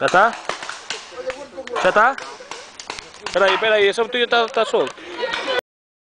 Já tá? Já tá? Peraí, peraí, esse botão tá, tá solto.